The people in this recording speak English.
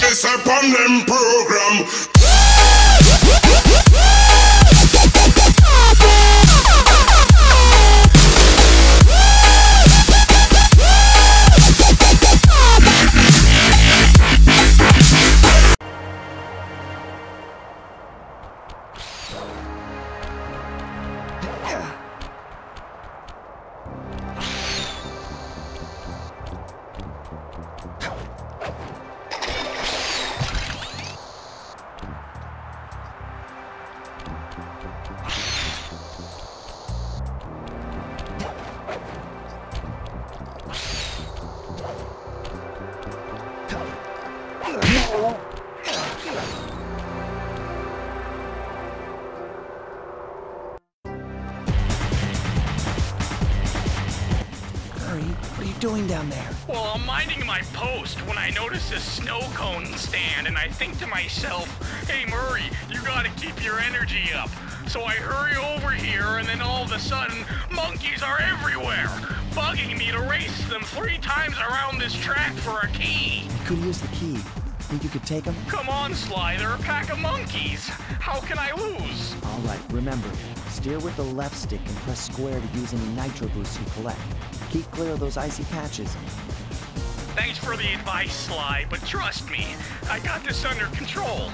This upon them program. Doing down there? Well, I'm minding my post when I notice a snow cone stand, and I think to myself, hey Murray, you gotta keep your energy up. So I hurry over here, and then all of a sudden, monkeys are everywhere, bugging me to race them three times around this track for a key. You could use the key. Think you could take him? Come on, Sly, they're a pack of monkeys. How can I lose? All right, remember, steer with the left stick and press square to use any nitro boosts you collect. Keep clear of those icy patches. Thanks for the advice, Sly, but trust me, I got this under control.